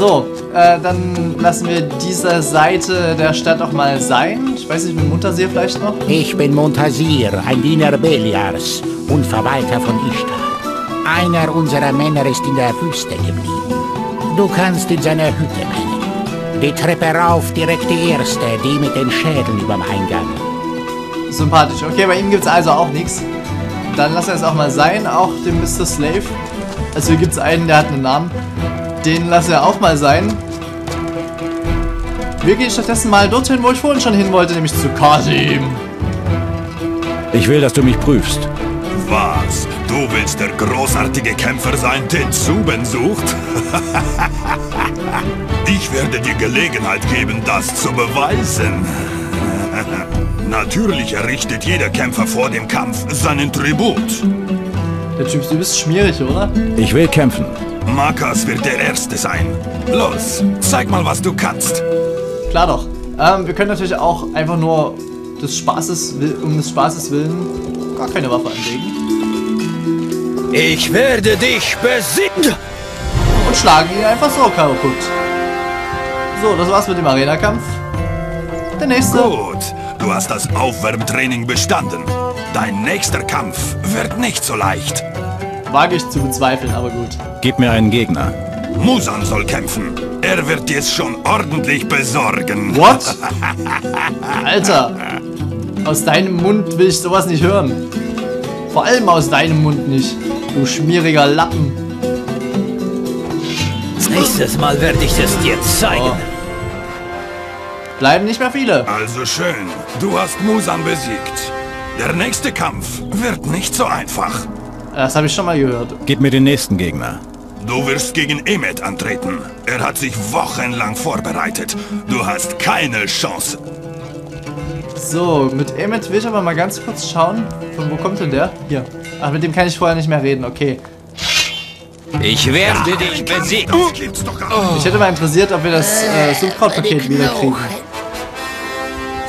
So, äh, dann lassen wir diese Seite der Stadt auch mal sein. Ich weiß nicht, mit Muntasir vielleicht noch? Ich bin Montasir, ein Diener Beliars und Verwalter von Ishtar. Einer unserer Männer ist in der Wüste geblieben. Du kannst in seiner Hütte bringen. Die Treppe rauf, direkt die erste, die mit den Schädeln überm Eingang. Sympathisch. Okay, bei ihm gibt es also auch nichts. Dann lassen wir es auch mal sein, auch den Mr. Slave. Also hier gibt es einen, der hat einen Namen. Den lassen wir auch mal sein. Wir gehen stattdessen mal dorthin, wo ich vorhin schon hin wollte, nämlich zu Kasim. Ich will, dass du mich prüfst. Was? Du willst der großartige Kämpfer sein, den Zuben sucht? ich werde dir Gelegenheit geben, das zu beweisen. Natürlich errichtet jeder Kämpfer vor dem Kampf seinen Tribut. Der Typ ist übelst schmierig, oder? Ich will kämpfen. Makas wird der Erste sein. Los, zeig mal, was du kannst. Klar doch. Ähm, wir können natürlich auch einfach nur des Spaßes, um des Spaßes willen gar keine Waffe anlegen. Ich werde dich besiegen! Und schlagen ihn einfach so kaputt. So, das war's mit dem Arena-Kampf. Der nächste. Gut, du hast das Aufwärmtraining bestanden. Dein nächster Kampf wird nicht so leicht. Wage ich zu bezweifeln, aber gut. Gib mir einen Gegner. Musan soll kämpfen. Er wird dir es schon ordentlich besorgen. What? Alter, aus deinem Mund will ich sowas nicht hören. Vor allem aus deinem Mund nicht, du schmieriger Lappen. Nächstes Mal werde ich es dir zeigen. Oh. Bleiben nicht mehr viele. Also schön, du hast Musan besiegt. Der nächste Kampf wird nicht so einfach. Das habe ich schon mal gehört. Gib mir den nächsten Gegner. Du wirst gegen Emmet antreten. Er hat sich wochenlang vorbereitet. Du hast keine Chance. So, mit Emmet will ich aber mal ganz kurz schauen. Von wo kommt denn der? Hier. Ach, mit dem kann ich vorher nicht mehr reden. Okay. Ich werde dich besiegen. Nicht. Mich hätte mal interessiert, ob wir das äh, Suchkraut-Paket wiederkriegen.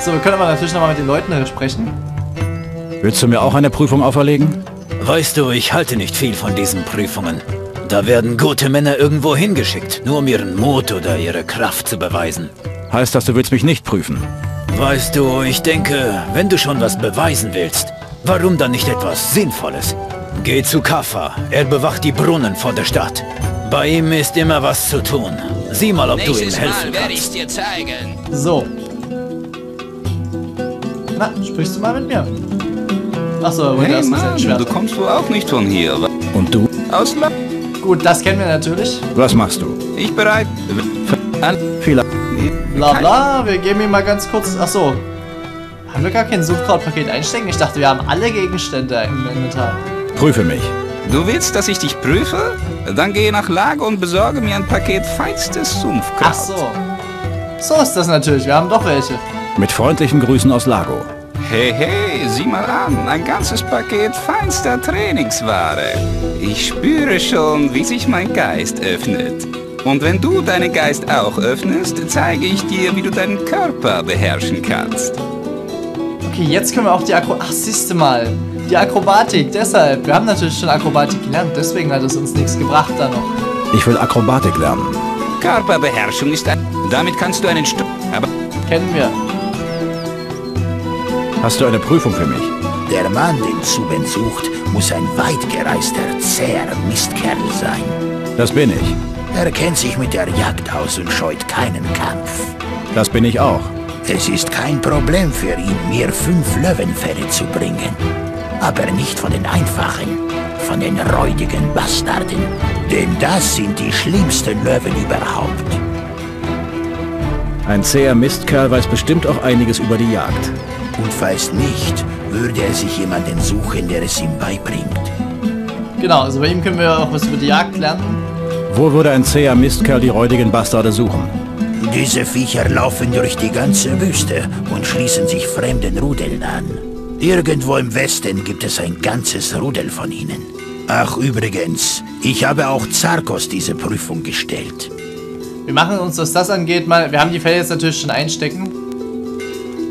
So, wir können aber natürlich nochmal mit den Leuten sprechen. Willst du mir auch eine Prüfung auferlegen? Weißt du, ich halte nicht viel von diesen Prüfungen. Da werden gute Männer irgendwo hingeschickt, nur um ihren Mut oder ihre Kraft zu beweisen. Heißt das, du willst mich nicht prüfen? Weißt du, ich denke, wenn du schon was beweisen willst, warum dann nicht etwas Sinnvolles? Geh zu Kaffa, er bewacht die Brunnen vor der Stadt. Bei ihm ist immer was zu tun. Sieh mal, ob du ihm Nächstes helfen Mal kannst. dir zeigen. So. Na, sprichst du mal mit mir? Achso, er wollte Hey erst mal sein Mann, Schwert. du kommst wohl auch nicht von hier. Und du? Aus La Gut, das kennen wir natürlich. Was machst du? Ich bereit. An Vielleicht. Bla bla, wir geben ihm mal ganz kurz. Achso. Haben wir gar kein Suchkraut-Paket einstecken? Ich dachte, wir haben alle Gegenstände im Inventar. Prüfe mich. Du willst, dass ich dich prüfe? Dann gehe nach Lager und besorge mir ein Paket feinstes Sumpfkraut. Ach so. So ist das natürlich. Wir haben doch welche. Mit freundlichen Grüßen aus Lago. Hey, hey, sieh mal an. Ein ganzes Paket feinster Trainingsware. Ich spüre schon, wie sich mein Geist öffnet. Und wenn du deinen Geist auch öffnest, zeige ich dir, wie du deinen Körper beherrschen kannst. Okay, jetzt können wir auch die Akro... Ach, siehste mal. Die Akrobatik, deshalb. Wir haben natürlich schon Akrobatik gelernt. Deswegen hat es uns nichts gebracht da noch. Ich will Akrobatik lernen. Körperbeherrschung ist ein... Damit kannst du einen Stu... Aber Kennen wir. Hast du eine Prüfung für mich? Der Mann, den Zuben sucht, muss ein weitgereister, zäher Mistkerl sein. Das bin ich. Er kennt sich mit der Jagd aus und scheut keinen Kampf. Das bin ich auch. Es ist kein Problem für ihn, mir fünf Löwenfelle zu bringen. Aber nicht von den einfachen, von den räudigen Bastarden. Denn das sind die schlimmsten Löwen überhaupt. Ein zäher Mistkerl weiß bestimmt auch einiges über die Jagd. Und falls nicht, würde er sich jemanden suchen, der es ihm beibringt. Genau, also bei ihm können wir auch was über die Jagd lernen. Wo würde ein zäher Mistkerl die räudigen Bastarde suchen? Diese Viecher laufen durch die ganze Wüste und schließen sich fremden Rudeln an. Irgendwo im Westen gibt es ein ganzes Rudel von ihnen. Ach übrigens, ich habe auch Zarkos diese Prüfung gestellt. Wir machen uns, was das angeht, mal... Wir haben die Fälle jetzt natürlich schon einstecken.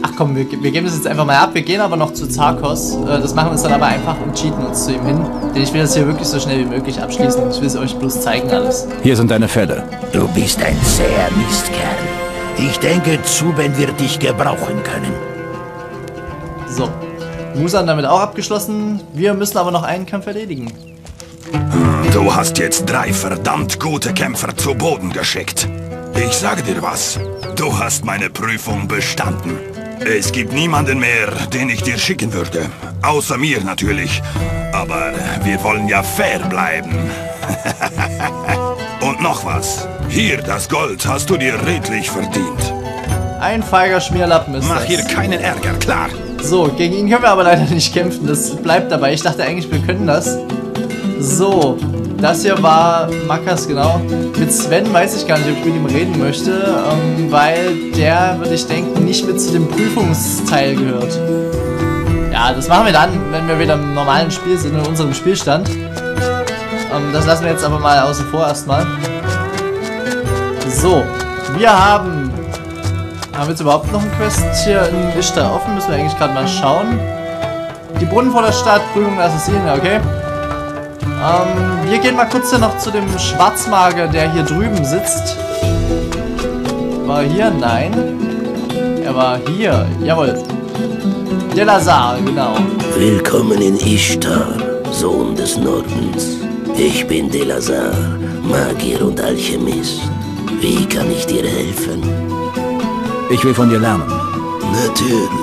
Ach komm, wir, wir geben das jetzt einfach mal ab. Wir gehen aber noch zu Zarkos. Äh, das machen wir uns dann aber einfach und cheaten uns zu ihm hin. Denn ich will das hier wirklich so schnell wie möglich abschließen. Ich will es euch bloß zeigen alles. Hier sind deine Fälle. Du bist ein sehr Mistkerl. Ich denke, Zuben wird dich gebrauchen können. So. Musan damit auch abgeschlossen. Wir müssen aber noch einen Kampf erledigen. Du hast jetzt drei verdammt gute Kämpfer zu Boden geschickt. Ich sage dir was. Du hast meine Prüfung bestanden. Es gibt niemanden mehr, den ich dir schicken würde. Außer mir natürlich. Aber wir wollen ja fair bleiben. Und noch was. Hier, das Gold hast du dir redlich verdient. Ein feiger Schmierlappen ist Mach das. hier keinen Ärger, klar. So, gegen ihn können wir aber leider nicht kämpfen. Das bleibt dabei. Ich dachte eigentlich, wir können das. So, das hier war Makas, genau. Mit Sven weiß ich gar nicht, ob ich mit ihm reden möchte, ähm, weil der, würde ich denken, nicht mit zu dem Prüfungsteil gehört. Ja, das machen wir dann, wenn wir wieder im normalen Spiel sind, in unserem Spielstand. Ähm, das lassen wir jetzt aber mal außen vor erstmal. So, wir haben... Haben wir jetzt überhaupt noch ein Quest hier in Ishtar offen? Müssen wir eigentlich gerade mal schauen. Die Brunnen vor der Stadt, Prüfung der Assassinen, okay. Ähm, wir gehen mal kurz hier noch zu dem Schwarzmager, der hier drüben sitzt. War hier? Nein. Er war hier. Jawohl. Der Lazar, genau. Willkommen in Ishtar, Sohn des Nordens. Ich bin Delazar, Magier und Alchemist. Wie kann ich dir helfen? Ich will von dir lernen. Natürlich.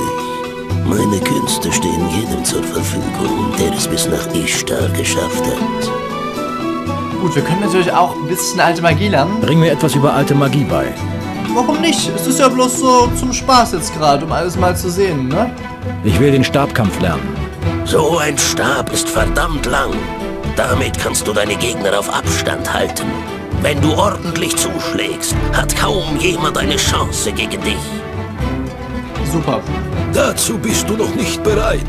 Meine Künste stehen jedem zur Verfügung, der es bis nach Ishtar geschafft hat. Gut, wir können natürlich auch ein bisschen alte Magie lernen. Bring mir etwas über alte Magie bei. Warum nicht? Es ist ja bloß so zum Spaß jetzt gerade, um alles mal zu sehen, ne? Ich will den Stabkampf lernen. So ein Stab ist verdammt lang. Damit kannst du deine Gegner auf Abstand halten. Wenn du ordentlich zuschlägst, hat kaum jemand eine Chance gegen dich. Super. Dazu bist du noch nicht bereit.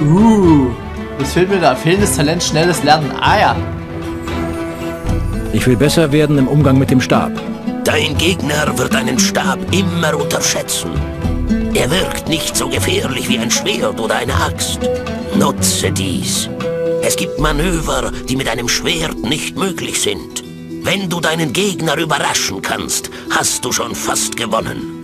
Uh, das fehlt mir da. Fehlendes Talent, schnelles Lernen. Ah ja. Ich will besser werden im Umgang mit dem Stab. Dein Gegner wird deinen Stab immer unterschätzen. Er wirkt nicht so gefährlich wie ein Schwert oder eine Axt. Nutze dies. Es gibt Manöver, die mit einem Schwert nicht möglich sind. Wenn du deinen Gegner überraschen kannst, hast du schon fast gewonnen.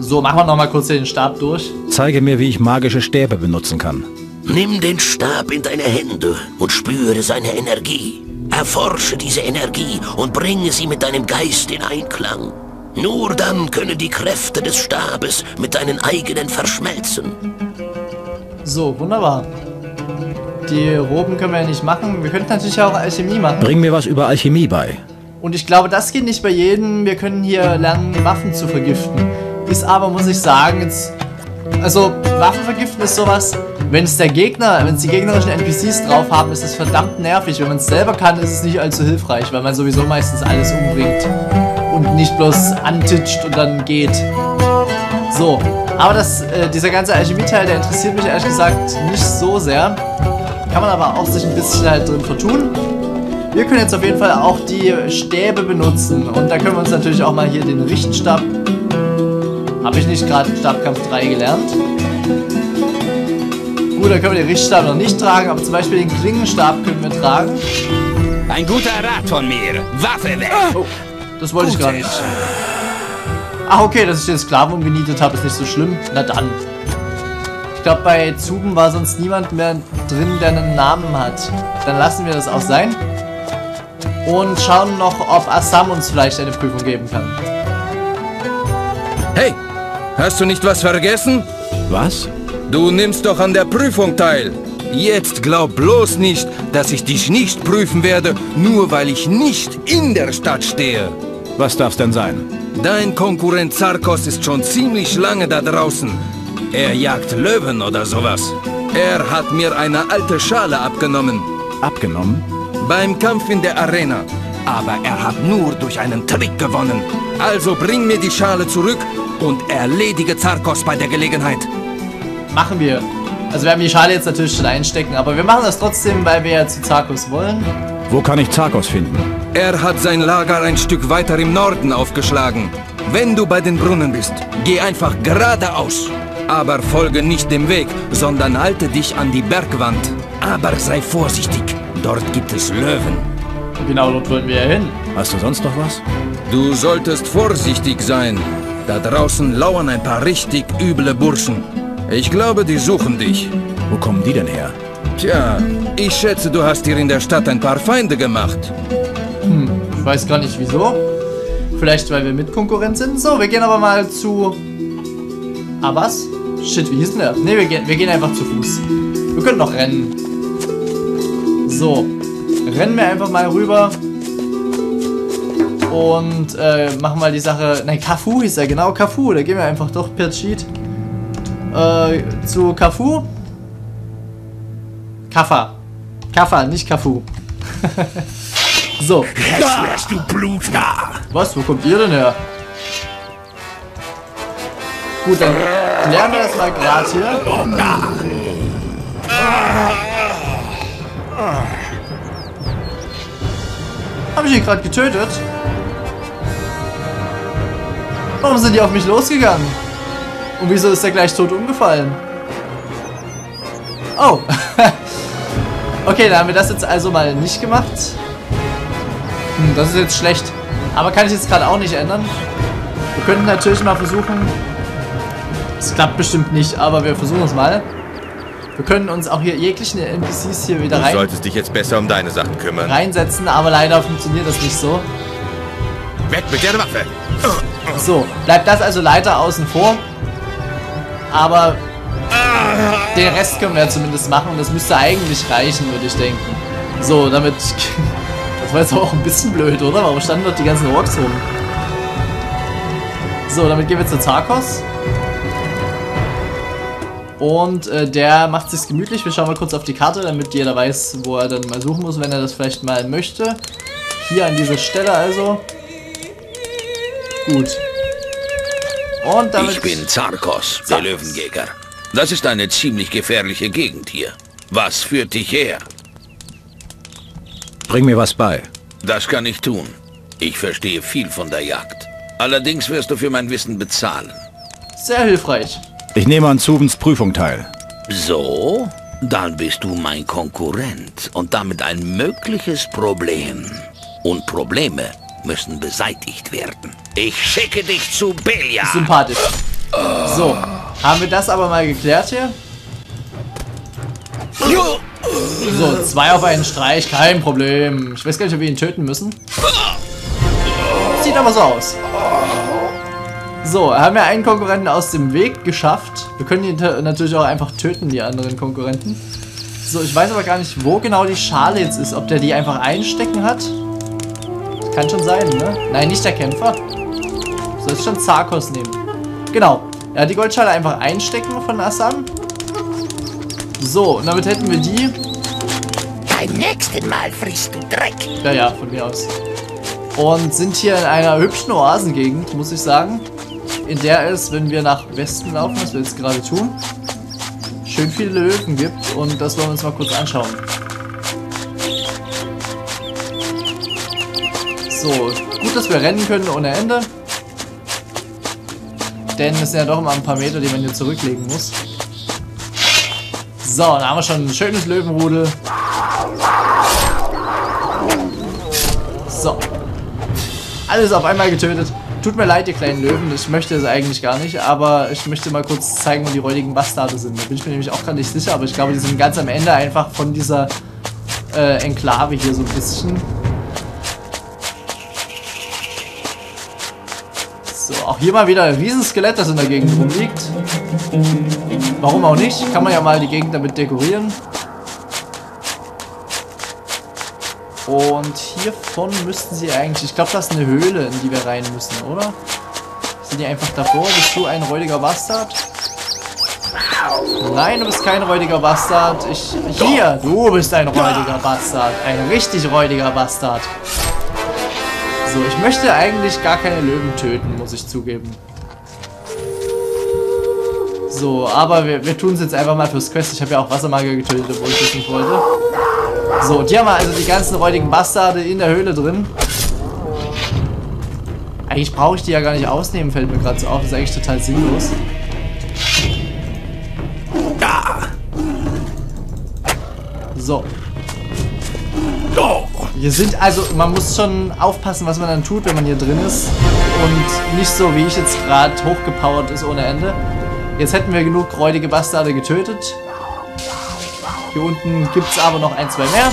So, machen wir nochmal kurz den Stab durch. Zeige mir, wie ich magische Stäbe benutzen kann. Nimm den Stab in deine Hände und spüre seine Energie. Erforsche diese Energie und bringe sie mit deinem Geist in Einklang. Nur dann können die Kräfte des Stabes mit deinen eigenen verschmelzen. So, wunderbar. Die Roben können wir ja nicht machen. Wir könnten natürlich auch Alchemie machen. Bring mir was über Alchemie bei. Und ich glaube, das geht nicht bei jedem. Wir können hier lernen, Waffen zu vergiften. Ist aber, muss ich sagen, jetzt... Also, Waffen vergiften ist sowas... Wenn es der Gegner, wenn es die gegnerischen NPCs drauf haben, ist es verdammt nervig. Wenn man es selber kann, ist es nicht allzu hilfreich, weil man sowieso meistens alles umbringt. Und nicht bloß antitscht und dann geht. So, aber das, äh, dieser ganze Alchemie-Teil, der interessiert mich ehrlich gesagt nicht so sehr. Kann man aber auch sich ein bisschen halt drin vertun. Wir können jetzt auf jeden Fall auch die Stäbe benutzen. Und da können wir uns natürlich auch mal hier den Richtstab... Habe ich nicht gerade Stabkampf 3 gelernt? Gut, da können wir den Richtstab noch nicht tragen, aber zum Beispiel den Klingenstab können wir tragen. Ein guter Rat von mir. Waffe weg. Oh, das wollte ich gar nicht. Ach, okay, dass ich den Sklaven umgenietet habe, ist nicht so schlimm. Na dann. Ich glaube, bei Zuben war sonst niemand mehr drin, der einen Namen hat. Dann lassen wir das auch sein. Und schauen noch, ob Assam uns vielleicht eine Prüfung geben kann. Hey, hast du nicht was vergessen? Was? Du nimmst doch an der Prüfung teil. Jetzt glaub bloß nicht, dass ich dich nicht prüfen werde, nur weil ich nicht in der Stadt stehe. Was darf's denn sein? Dein Konkurrent Zarkos ist schon ziemlich lange da draußen. Er jagt Löwen oder sowas. Er hat mir eine alte Schale abgenommen. Abgenommen? Beim Kampf in der Arena. Aber er hat nur durch einen Trick gewonnen. Also bring mir die Schale zurück und erledige Zarkos bei der Gelegenheit. Machen wir. Also wir haben die Schale jetzt natürlich schon einstecken, aber wir machen das trotzdem, weil wir ja zu Zarkos wollen. Wo kann ich Zarkos finden? Er hat sein Lager ein Stück weiter im Norden aufgeschlagen. Wenn du bei den Brunnen bist, geh einfach geradeaus. Aber folge nicht dem Weg, sondern halte dich an die Bergwand. Aber sei vorsichtig, dort gibt es Löwen. Genau, dort wollen wir ja hin. Hast du sonst noch was? Du solltest vorsichtig sein. Da draußen lauern ein paar richtig üble Burschen. Ich glaube, die suchen dich. Wo kommen die denn her? Tja, ich schätze, du hast hier in der Stadt ein paar Feinde gemacht. Ich weiß gar nicht wieso. Vielleicht, weil wir Mitkonkurrent sind. So, wir gehen aber mal zu... Ah, was? Shit, wie hieß denn der? Ne, wir gehen, wir gehen einfach zu Fuß. Wir können noch rennen. So. Rennen wir einfach mal rüber. Und äh, machen mal die Sache... Nein, Kafu hieß er, genau, Kafu. Da gehen wir einfach doch per Cheat. Äh, zu Kafu. Kaffa. Kaffa, nicht Kafu. so. Jetzt wärst du blutnah. Was? Wo kommt ihr denn her? Gut, dann klären wir das mal gerade hier. Habe ich ihn gerade getötet? Warum sind die auf mich losgegangen? Und wieso ist er gleich tot umgefallen? Oh. okay, dann haben wir das jetzt also mal nicht gemacht. Hm, das ist jetzt schlecht. Aber kann ich jetzt gerade auch nicht ändern. Wir könnten natürlich mal versuchen. Es klappt bestimmt nicht, aber wir versuchen es mal. Wir können uns auch hier jeglichen NPCs hier wieder Du rein, solltest dich jetzt besser um deine Sachen kümmern. reinsetzen, aber leider funktioniert das nicht so. Weg mit der Waffe! So, bleibt das also leider außen vor. Aber den Rest können wir ja zumindest machen und das müsste eigentlich reichen, würde ich denken. So, damit... Das war jetzt auch ein bisschen blöd, oder? Warum standen dort die ganzen Orks rum? So, damit gehen wir zu Zarkos. Und äh, der macht sich's gemütlich. Wir schauen mal kurz auf die Karte, damit jeder weiß, wo er dann mal suchen muss, wenn er das vielleicht mal möchte. Hier an dieser Stelle also. Gut. Und damit... Ich bin Zarkos, der. Löwenjäger. Das ist eine ziemlich gefährliche Gegend hier. Was führt dich her? Bring mir was bei. Das kann ich tun. Ich verstehe viel von der Jagd. Allerdings wirst du für mein Wissen bezahlen. Sehr hilfreich. Ich nehme an Zuvens Prüfung teil. So? Dann bist du mein Konkurrent und damit ein mögliches Problem. Und Probleme müssen beseitigt werden. Ich schicke dich zu Belia. Sympathisch. So, haben wir das aber mal geklärt hier? So, zwei auf einen Streich, kein Problem. Ich weiß gar nicht, ob wir ihn töten müssen. Sieht aber so aus. So, haben wir einen Konkurrenten aus dem Weg geschafft. Wir können ihn ta- natürlich auch einfach töten, die anderen Konkurrenten. So, ich weiß aber gar nicht, wo genau die Schale jetzt ist. Ob der die einfach einstecken hat? Kann schon sein, ne? Nein, nicht der Kämpfer. Soll ich schon Zarkos nehmen? Genau. Er hat die Goldschale einfach einstecken von Assam. So, und damit hätten wir die. Beim nächsten Mal frisst du Dreck. Ja, ja, von mir aus. Und sind hier in einer hübschen Oasengegend, muss ich sagen. In der es, wenn wir nach Westen laufen, was wir jetzt gerade tun, schön viele Löwen gibt. Und das wollen wir uns mal kurz anschauen. So, gut, dass wir rennen können ohne Ende. Denn es sind ja doch immer ein paar Meter, die man hier zurücklegen muss. So, dann haben wir schon ein schönes Löwenrudel. So. Alles auf einmal getötet. Tut mir leid, ihr kleinen Löwen. Ich möchte es eigentlich gar nicht, aber ich möchte mal kurz zeigen, wo die räudigen Bastarde sind. Da bin ich mir nämlich auch gerade nicht sicher, aber ich glaube, die sind ganz am Ende einfach von dieser äh, Enklave hier so ein bisschen. So, auch hier mal wieder ein Riesenskelett, das in der Gegend rumliegt. Warum auch nicht? Kann man ja mal die Gegend damit dekorieren. Und hiervon müssten sie eigentlich... Ich glaube, das ist eine Höhle, in die wir rein müssen, oder? Sind die einfach davor? Bist du ein räudiger Bastard? Nein, du bist kein räudiger Bastard. Ich... Hier! Du bist ein räudiger Bastard. Ein richtig räudiger Bastard. So, ich möchte eigentlich gar keine Löwen töten, muss ich zugeben. So, aber wir, wir tun es jetzt einfach mal fürs Quest. Ich habe ja auch Wassermagier getötet, obwohl ich das nicht wollte. So, und hier haben wir also die ganzen räudigen Bastarde in der Höhle drin. Eigentlich brauche ich die ja gar nicht ausnehmen, fällt mir gerade so auf. Das ist eigentlich total sinnlos. Ja. So. Wir sind also, man muss schon aufpassen, was man dann tut, wenn man hier drin ist. Und nicht so, wie ich jetzt gerade hochgepowert ist ohne Ende. Jetzt hätten wir genug räudige Bastarde getötet. Hier unten gibt es aber noch ein, zwei mehr.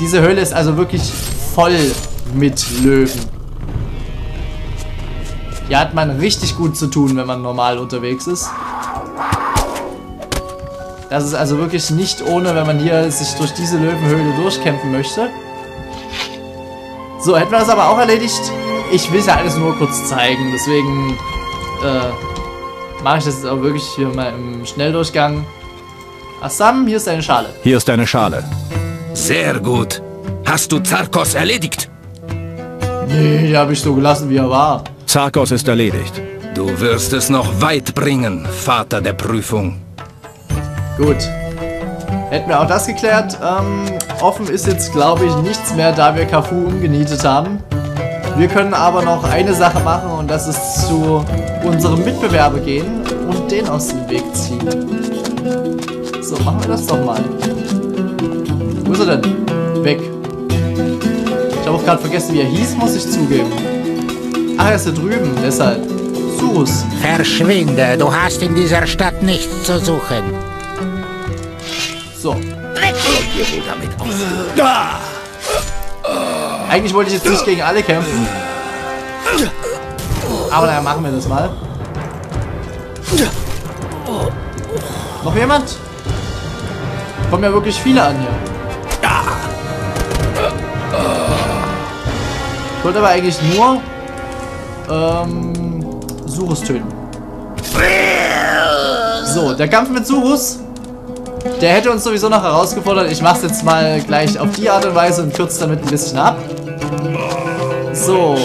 Diese Höhle ist also wirklich voll mit Löwen. Hier hat man richtig gut zu tun, wenn man normal unterwegs ist. Das ist also wirklich nicht ohne, wenn man hier sich durch diese Löwenhöhle durchkämpfen möchte. So, hätten wir das aber auch erledigt. Ich will ja alles nur kurz zeigen, deswegen äh, mache ich das jetzt auch wirklich hier mal im Schnelldurchgang. Assam, hier ist deine Schale. Hier ist deine Schale. Sehr gut. Hast du Zarkos erledigt? Nee, die habe ich so gelassen, wie er war. Zarkos ist erledigt. Du wirst es noch weit bringen, Vater der Prüfung. Gut. Hätten wir auch das geklärt. Ähm, offen ist jetzt, glaube ich, nichts mehr, da wir Kafu umgenietet haben. Wir können aber noch eine Sache machen und das ist zu unserem Mitbewerber gehen und den aus dem Weg ziehen. So, machen wir das doch mal. Wo ist er denn? Weg. Ich habe auch gerade vergessen, wie er hieß, muss ich zugeben. Ach, er ist da drüben, deshalb. Surus. Verschwinde, du hast in dieser Stadt nichts zu suchen. So. Eigentlich wollte ich jetzt nicht gegen alle kämpfen. Aber naja, machen wir das mal. Noch jemand? Kommen ja wirklich viele an hier. Ich wollte aber eigentlich nur ähm, Surus töten. So, der Kampf mit Surus der hätte uns sowieso noch herausgefordert. Ich mache es jetzt mal gleich auf die Art und Weise und kürze damit ein bisschen ab. So.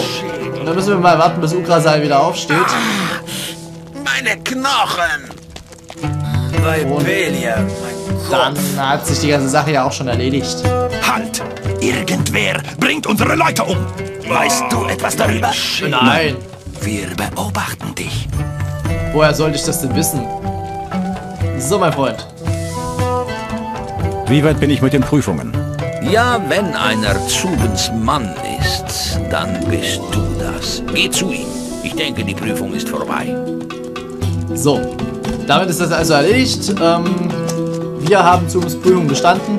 Dann müssen wir mal warten, bis Ugrasal wieder aufsteht. Meine Knochen! Und dann hat sich die ganze Sache ja auch schon erledigt. Halt! Irgendwer bringt unsere Leute um! Weißt du etwas darüber? Nein. Wir beobachten dich. Woher sollte ich das denn wissen? So, mein Freund. Wie weit bin ich mit den Prüfungen? Ja, wenn einer Zubens Mann ist, dann bist du das. Geh zu ihm. Ich denke, die Prüfung ist vorbei. So. Damit ist das also erledigt. Ähm, wir haben Zubens Prüfung bestanden.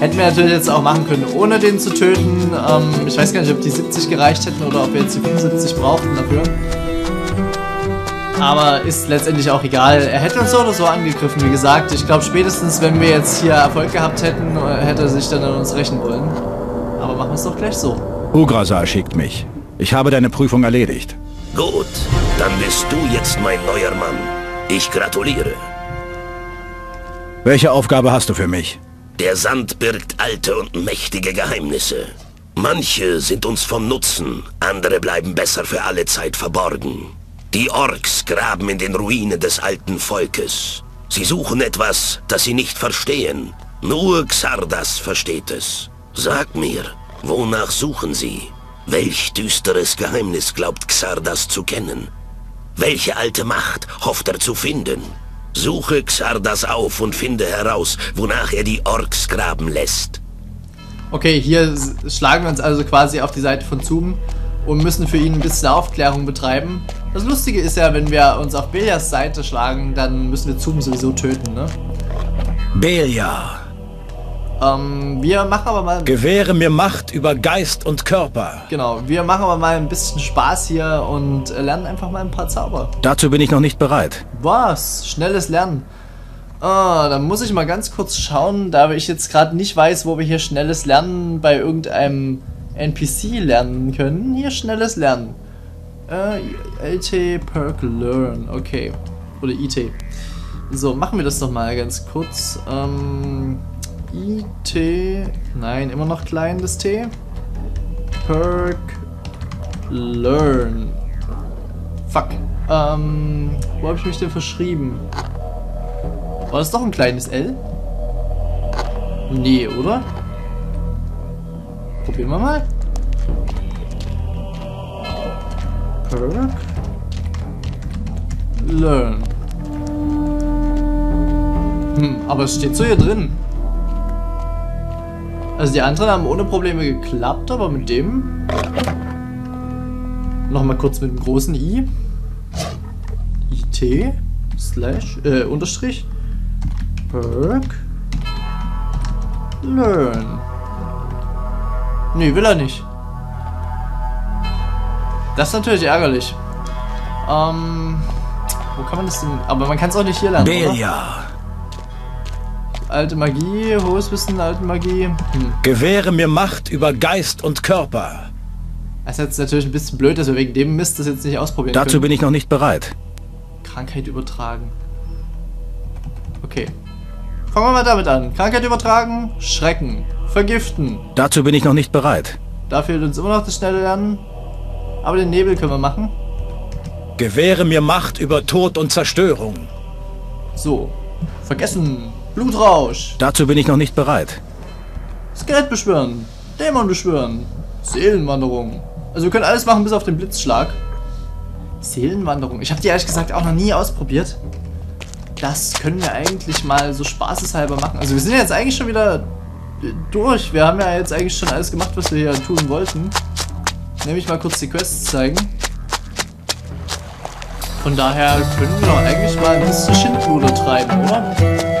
Hätten wir natürlich jetzt auch machen können, ohne den zu töten. Ähm, ich weiß gar nicht, ob die 70 gereicht hätten oder ob wir jetzt die 75 brauchten dafür. Aber ist letztendlich auch egal. Er hätte uns so oder so angegriffen, wie gesagt. Ich glaube, spätestens, wenn wir jetzt hier Erfolg gehabt hätten, hätte er sich dann an uns rächen wollen. Aber machen wir es doch gleich so. Ugrasal schickt mich. Ich habe deine Prüfung erledigt. Gut, dann bist du jetzt mein neuer Mann. Ich gratuliere. Welche Aufgabe hast du für mich? Der Sand birgt alte und mächtige Geheimnisse. Manche sind uns vom Nutzen, andere bleiben besser für alle Zeit verborgen. Die Orks graben in den Ruinen des alten Volkes. Sie suchen etwas, das sie nicht verstehen. Nur Xardas versteht es. Sag mir, wonach suchen sie? Welch düsteres Geheimnis glaubt Xardas zu kennen? Welche alte Macht hofft er zu finden? Suche Xardas auf und finde heraus, wonach er die Orks graben lässt. Okay, hier schlagen wir uns also quasi auf die Seite von Zoom und müssen für ihn ein bisschen Aufklärung betreiben. Das Lustige ist ja, wenn wir uns auf Belias Seite schlagen, dann müssen wir Zoom sowieso töten, ne? Belia, Ähm, wir machen aber mal... gewähre mir Macht über Geist und Körper. Genau, wir machen aber mal ein bisschen Spaß hier und lernen einfach mal ein paar Zauber. Dazu bin ich noch nicht bereit. Was? Schnelles Lernen. Ah, dann muss ich mal ganz kurz schauen, da ich jetzt gerade nicht weiß, wo wir hier schnelles Lernen bei irgendeinem NPC lernen können. Hier schnelles Lernen. Äh, LT Perk Learn, okay. Oder IT. So, machen wir das doch mal ganz kurz. Ähm, IT. Nein, immer noch klein das T. Perk Learn. Fuck. Ähm, wo habe ich mich denn verschrieben? War das doch ein kleines L? Nee, oder? Probieren wir mal. Perk. Learn. Hm, aber es steht so hier drin. Also die anderen haben ohne Probleme geklappt, aber mit dem... Nochmal kurz mit dem großen I. IT. Slash. Äh, Unterstrich. Perk. Learn. Nee, will er nicht. Das ist natürlich ärgerlich. Ähm... Wo kann man das denn... Aber man kann es auch nicht hier lernen, Belia, oder? Alte Magie, hohes Wissen, alte Magie. Hm. gewähre mir Macht über Geist und Körper. Das ist jetzt natürlich ein bisschen blöd, dass wir wegen dem Mist das jetzt nicht ausprobieren Dazu können. bin ich noch nicht bereit. Krankheit übertragen. Okay. Fangen wir mal damit an. Krankheit übertragen, Schrecken, vergiften. Dazu bin ich noch nicht bereit. Da fehlt uns immer noch das schnelle Lernen. Aber den Nebel können wir machen. Gewähre mir Macht über Tod und Zerstörung. So. Vergessen. Blutrausch. Dazu bin ich noch nicht bereit. Skelett beschwören. Dämon beschwören. Seelenwanderung. Also wir können alles machen bis auf den Blitzschlag. Seelenwanderung. Ich habe die ehrlich gesagt auch noch nie ausprobiert. Das können wir eigentlich mal so spaßeshalber machen. Also wir sind jetzt eigentlich schon wieder äh, durch. Wir haben ja jetzt eigentlich schon alles gemacht, was wir hier tun wollten. Nämlich mal kurz die Quests zeigen. Von daher können wir doch eigentlich mal ein bisschen Schindluder treiben, oder?